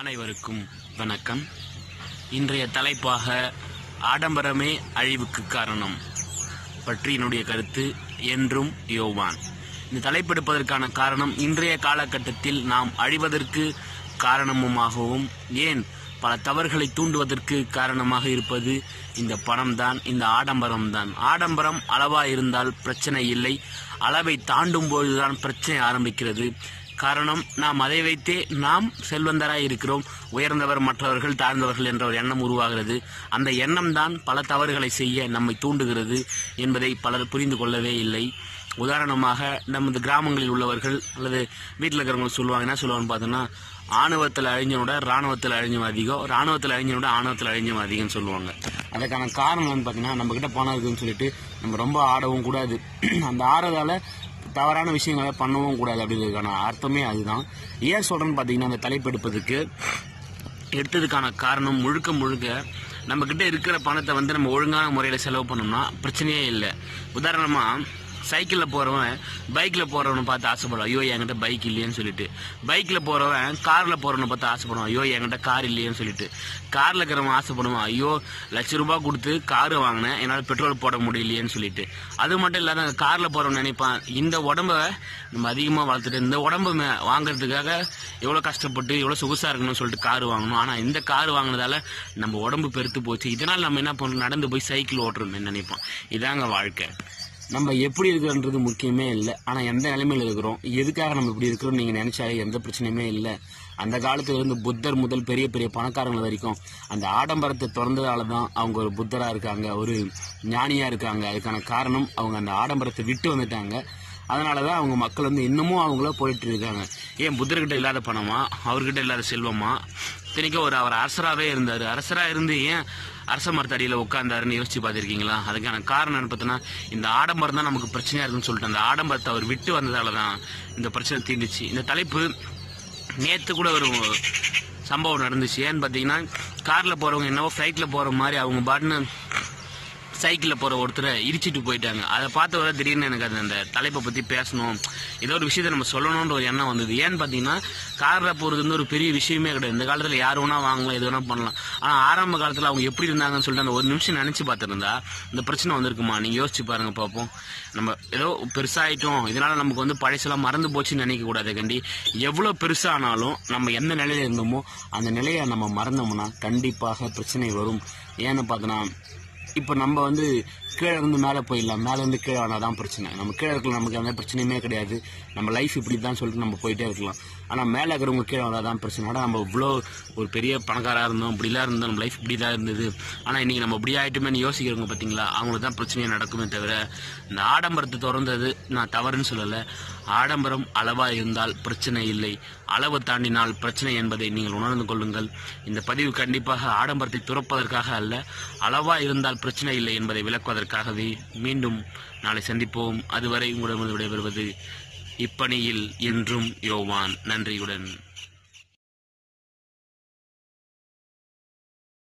அனைவருக்கும் வணக்கம். இன்றைய தலைப்பாக ஆடம்பரமே அழிவுக்கு காரணம் பற்றி என்னுடைய கருத்து என்றும் யோவான். இந்த தலைப்பெடுப்பதற்கான காரணம் இன்றைய காலகட்டத்தில் நாம் அழிவதற்கு காரணமுமாகவும் ஏன் பல தவறுகளை தூண்டுவதற்கு காரணமாக இருப்பது இந்த பணம் தான் இந்த ஆடம்பரம் தான் ஆடம்பரம் அளவாக இருந்தால் பிரச்சனை இல்லை. அளவை தாண்டும் போதுதான் பிரச்சனை ஆரம்பிக்கிறது. காரணம் நாம் அதை வைத்தே நாம் செல்வந்தராய் இருக்கிறோம். உயர்ந்தவர் மற்றவர்கள் தாழ்ந்தவர்கள் என்ற ஒரு எண்ணம் உருவாகிறது. அந்த எண்ணம் தான் பல தவறுகளை செய்ய நம்மை தூண்டுகிறது என்பதை பலர் புரிந்து கொள்ளவே இல்லை. உதாரணமாக நமது கிராமங்களில் உள்ளவர்கள் அல்லது வீட்டில் இருக்கிறவங்க சொல்லுவாங்க என்ன சொல்லுவாங்கன்னு பார்த்தோன்னா ஆணவத்தில் அழிஞ்சனோட ராணுவத்தில் அழிஞ்சவன் அதிகம் ராணுவத்தில் அழிஞ்சனோட ஆணவத்தில் அழிஞ்சவன் அதிகம்னு சொல்லுவாங்க. அதுக்கான காரணம் என்னன்னு பார்த்தீங்கன்னா நம்மக்கிட்ட கிட்ட பணம் சொல்லிட்டு நம்ம ரொம்ப ஆடவும் கூடாது. அந்த ஆறதால் தவறான விஷயங்களை பண்ணவும் கூடாது அப்படிங்கிறதுக்கான அர்த்தமே அதுதான். ஏன் சொல்கிறேன்னு பார்த்தீங்கன்னா அந்த தலைப்பெடுப்பதுக்கு எடுத்ததுக்கான காரணம் முழுக்க முழுக்க நம்ம இருக்கிற பணத்தை வந்து நம்ம ஒழுங்கான முறையில் செலவு பண்ணோம்னா பிரச்சனையே இல்லை. உதாரணமாக சைக்கிளில் போகிறவன் பைக்கில் போகிறவனை பார்த்து ஆசைப்படுவான். ஐயோ என்கிட்ட பைக் இல்லையேன்னு சொல்லிட்டு. பைக்கில் போகிறவன் காரில் போகிறவனை பார்த்து ஆசைப்படுவான். ஐயோ என்கிட்ட கார் இல்லையேன்னு சொல்லிட்டு. காரில் இருக்கிறவன் ஆசைப்படுவான். ஐயோ லட்ச ரூபாய் கொடுத்து கார் வாங்கினேன். என்னால் பெட்ரோல் போட முடியலையேன்னு சொல்லிட்டு. அது மட்டும் இல்லாத காரில் போகிறவன் நினைப்பான் இந்த உடம்ப நம்ம அதிகமாக வளர்த்துட்டு இந்த உடம்பு மே- வாங்குறதுக்காக எவ்வளோ கஷ்டப்பட்டு எவ்வளோ சொகுசாக இருக்கணும்னு சொல்லிட்டு கார் வாங்கணும். ஆனால் இந்த கார் வாங்கினதால நம்ம உடம்பு பெருத்து போச்சு. இதனால் நம்ம என்ன பண்ணணும் நடந்து போய் சைக்கிள் ஓட்டுறோம்னு நினைப்போம். இதாங்க வாழ்க்கை. நம்ம எப்படி இருக்கிறோன்றது முக்கியமே இல்லை. ஆனால் எந்த நிலைமையில் இருக்கிறோம்? எதுக்காக நம்ம இப்படி இருக்கிறோம் நீங்கள் நினச்சாலே எந்த பிரச்சனையுமே இல்லை. அந்த காலத்தில் இருந்து புத்தர் முதல் பெரிய பெரிய பணக்காரங்கள் வரைக்கும் அந்த ஆடம்பரத்தை திறந்ததால தான் அவங்க ஒரு புத்தராக இருக்காங்க ஒரு ஞானியாக இருக்காங்க. அதுக்கான காரணம் அவங்க அந்த ஆடம்பரத்தை விட்டு வந்துட்டாங்க. அதனால தான் அவங்க மக்கள் வந்து இன்னமும் அவங்கள போயிட்டு இருக்காங்க. ஏன் புத்தர்கிட்ட இல்லாத பணமா? அவர்கிட்ட இல்லாத செல்வமா? இத்தனைக்கும் ஒரு அவர் அரசராகவே இருந்தார். அரசராக இருந்து ஏன் அரச மரத்தடியில் உட்கார்ந்தாருன்னு யோசிச்சு பார்த்துருக்கீங்களா? அதுக்கான காரணம் என்ன பார்த்தோன்னா இந்த ஆடம்பரம் தான் நமக்கு பிரச்சனையாக இருக்குன்னு சொல்லிட்டு அந்த ஆடம்பரத்தை அவர் விட்டு வந்ததால தான் இந்த பிரச்சனை தீர்ந்துச்சு. இந்த தலைப்பு நேற்று கூட ஒரு சம்பவம் நடந்துச்சு. ஏன்னு பார்த்தீங்கன்னா காரில் போகிறவங்க என்னவோ ஃப்ளைட்டில் போகிற மாதிரி அவங்க பாட்டுன்னு சைக்கிளில் போகிற ஒருத்தரை இடிச்சிட்டு போயிட்டாங்க. அதை பார்த்த வர திடீர்னு எனக்கு அது அந்த தலைப்பை பற்றி பேசணும். ஏதோ ஒரு விஷயத்தை நம்ம சொல்லணுன்ற ஒரு எண்ணம் வந்தது. ஏன்னு பார்த்தீங்கன்னா காரில் போகிறது வந்து ஒரு பெரிய விஷயமே கிடையாது. இந்த காலத்தில் யார் வேணா வாங்கலாம் எது வேணா பண்ணலாம். ஆனால் ஆரம்ப காலத்தில் அவங்க எப்படி இருந்தாங்கன்னு சொல்லிட்டு அந்த ஒரு நிமிஷம் நினச்சி பார்த்துருந்தா இந்த பிரச்சனை வந்திருக்குமா? நீங்கள் யோசிச்சு பாருங்கள் பார்ப்போம். நம்ம ஏதோ பெருசாகிட்டோம் இதனால் நமக்கு வந்து பழசெல்லாம் மறந்து போச்சுன்னு நினைக்கக்கூடாது கண்டி. எவ்வளோ பெருசானாலும் நம்ம எந்த நிலையில் இருந்தோமோ அந்த நிலையை நம்ம மறந்தோம்னா கண்டிப்பாக பிரச்சனை வரும். ஏன்னு பார்த்தோன்னா இப்போ நம்ம வந்து கீழே இருந்து மேலே போயிடலாம். மேலே இருந்து கீழே ஆனால் தான் பிரச்சனை. நம்ம கீழே இருக்கலாம் நமக்கு எந்த பிரச்சனையுமே கிடையாது. நம்ம லைஃப் இப்படி தான் சொல்லிட்டு நம்ம போயிட்டே இருக்கலாம். ஆனால் மேலே இருக்கிறவங்க கீழே வந்தால் தான் பிரச்சனை. ஆனால் நம்ம இவ்வளோ ஒரு பெரிய பணக்காராக இருந்தோம் இப்படிலாம் இருந்தோம் நம்ம லைஃப் இப்படி தான் இருந்தது. ஆனால் இன்றைக்கி நம்ம இப்படி ஆகிட்டுமேனு யோசிக்கிறவங்க பார்த்தீங்களா? அவங்களுக்கு தான் பிரச்சனையே நடக்குமே தவிர இந்த ஆடம்பரத்தை திறந்தது நான் தவறுன்னு சொல்லலை. ஆடம்பரம் அளவாக இருந்தால் பிரச்சனை இல்லை. அளவு தாண்டினால் பிரச்சனை என்பதை நீங்கள் உணர்ந்து கொள்ளுங்கள். இந்த பதிவு கண்டிப்பாக ஆடம்பரத்தை துறப்பதற்காக அல்ல. அளவாக இருந்தால் பிரச்சனை இல்லை என்பதை விளக்குவதற்காகவே மீண்டும் நாளை சந்திப்போம். அதுவரை உங்களிடமிருந்து விடைபெறுவது இப்பணியில் என்றும் யோவான். நன்றியுடன்